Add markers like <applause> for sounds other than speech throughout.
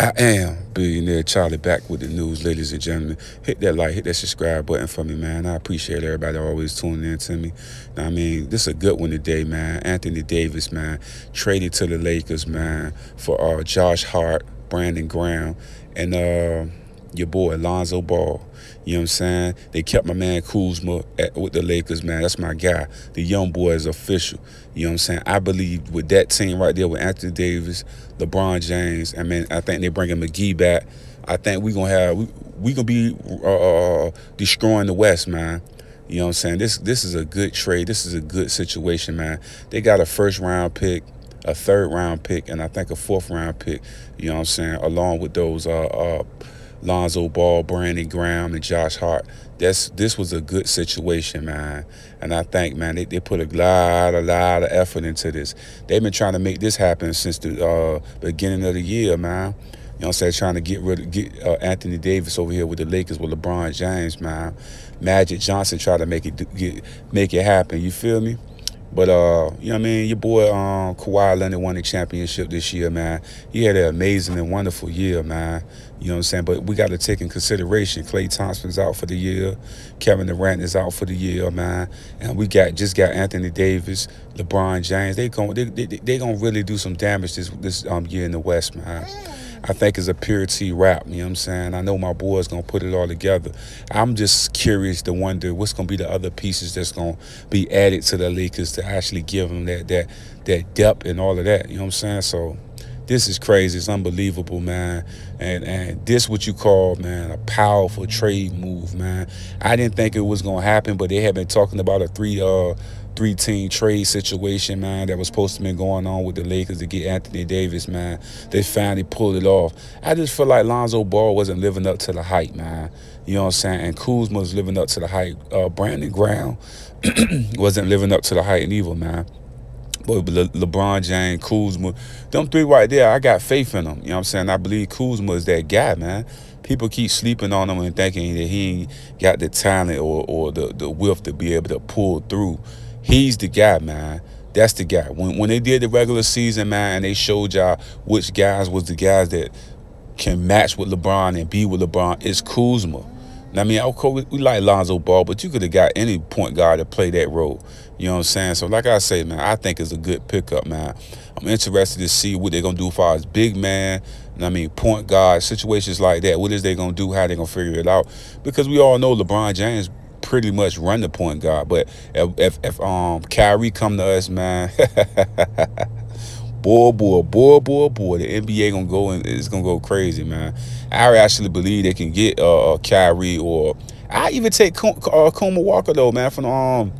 I am billionaire Charlie back with the news, ladies and gentlemen. Hit that like, hit that subscribe button for me, man. I appreciate everybody always tuning in to me. I mean, this is a good one today, man. Anthony Davis, man, traded to the Lakers, man, for uh, Josh Hart, Brandon Ingram, and uh, your boy Alonzo Ball. You know what I'm saying? They kept my man Kuzma at, with the Lakers, man. That's my guy. The young boy is official. You know what I'm saying? I believe with that team right there with Anthony Davis, LeBron James, I mean, I think they're bringing McGee back. I think we're going to have, we, we going to be uh, uh, destroying the West, man. You know what I'm saying? This this is a good trade. This is a good situation, man. They got a first round pick, a third round pick, and I think a fourth round pick. You know what I'm saying? Along with those uh, uh Lonzo Ball, Brandon Ingram, and Josh Hart. That's this was a good situation, man. And I think, man, they, they put a lot, a lot of effort into this. They've been trying to make this happen since the uh, beginning of the year, man. You know what I'm saying? Trying to get rid of get uh, Anthony Davis over here with the Lakers with LeBron James, man. Magic Johnson tried to make it get make it happen. You feel me? But uh, you know what I mean? Your boy um, Kawhi Leonard won the championship this year, man. He had an amazing and wonderful year, man. You know what I'm saying? But we got to take in consideration Klay Thompson's out for the year, Kevin Durant is out for the year, man. And we got just got Anthony Davis, LeBron James. They going they they, they gonna really do some damage this this um year in the West, man. I think it's a purity rap. You know what I'm saying? I know my boy's gonna put it all together. I'm just curious to wonder what's gonna be the other pieces that's gonna be added to the Lakers to actually give them that that that depth and all of that. You know what I'm saying? So this is crazy. It's unbelievable, man. And and this what you call, man, a powerful trade move, man. I didn't think it was gonna happen, but they have been talking about a three uh three team trade situation, man, that was supposed to be going on with the Lakers to get Anthony Davis, man. They finally pulled it off. I just feel like Lonzo Ball wasn't living up to the hype, man. You know what I'm saying? And Kuzma was living up to the hype. Uh, Brandon Ingram <clears throat> wasn't living up to the hype either, man. But Le LeBron James, Kuzma, them three right there, I got faith in them. You know what I'm saying? I believe Kuzma is that guy, man. People keep sleeping on him and thinking that he ain't got the talent or, or the, the to be able to pull through. He's the guy, man. That's the guy. When when they did the regular season, man, and they showed y'all which guys was the guys that can match with LeBron and be with LeBron, it's Kuzma. Now, I mean, of course, we like Lonzo Ball, but you could have got any point guard to play that role. You know what I'm saying? So, like I say, man, I think it's a good pickup, man. I'm interested to see what they're going to do for us big man, I mean, point guard, situations like that. What is they going to do? How they going to figure it out? Because we all know LeBron James pretty much run the point guard. But if, if, if um Kyrie come to us, man, <laughs> boy, boy, boy, boy, boy, the NBA gonna go and it's gonna go crazy, man. I actually believe they can get uh, uh Kyrie or I even take uh, Kemba Walker though, man, from um.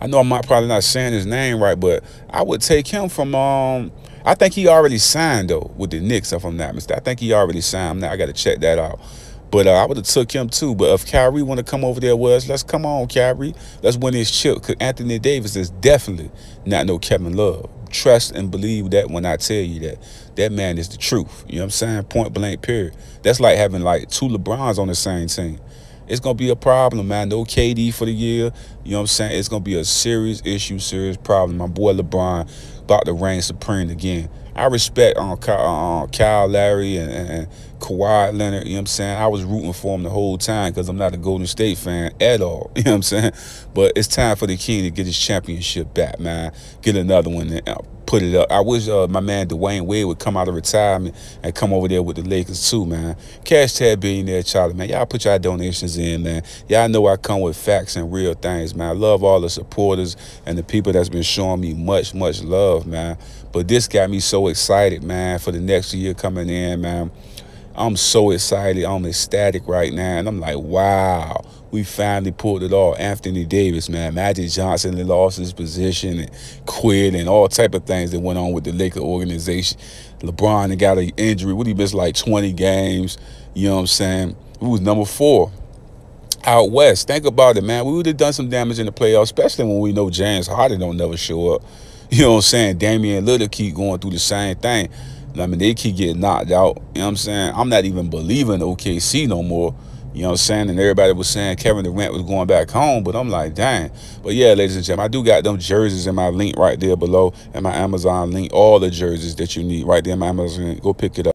I know I might probably not saying his name right, but I would take him from um. I think he already signed though with the Knicks, if I'm not mistaken. I think he already signed. Now I got to check that out. But uh, I would have took him too. But if Kyrie want to come over there with us, let's come on, Kyrie. Let's win this chip. Because Anthony Davis is definitely not no Kevin Love. Trust and believe that when I tell you that. That man is the truth. You know what I'm saying? Point blank, period. That's like having like two LeBrons on the same team. It's going to be a problem, man. No KD for the year. You know what I'm saying? It's going to be a serious issue, serious problem. My boy LeBron about to reign supreme again. I respect um, Kyle, Kyle Lowry and, and, Kawhi Leonard, you know what I'm saying? I was rooting for him the whole time because I'm not a Golden State fan at all, <laughs> you know what I'm saying? But it's time for the King to get his championship back, man. Get another one and uh, put it up. I wish uh, my man Dwyane Wade would come out of retirement and come over there with the Lakers too, man. Cash Tag Billionaire Charlie, man. Y'all put y'all donations in, man. Y'all know I come with facts and real things, man. I love all the supporters and the people that's been showing me much, much love, man. But this got me so excited, man, for the next year coming in, man. I'm so excited. I'm ecstatic right now. And I'm like, wow, we finally pulled it off. Anthony Davis, man. Magic Johnson lost his position and quit and all type of things that went on with the Laker organization. LeBron got an injury. What he missed like 20 games. You know what I'm saying? Who was number four out west. Think about it, man. We would have done some damage in the playoffs, especially when we know James Harden don't never show up. <laughs> You know what I'm saying? Damian Lillard keep going through the same thing. I mean, they keep getting knocked out. You know what I'm saying? I'm not even believing OKC no more. You know what I'm saying? And everybody was saying Kevin Durant was going back home, but I'm like, dang. But yeah, ladies and gentlemen, I do got them jerseys in my link right there below and my Amazon link, all the jerseys that you need right there in my Amazon. Go pick it up.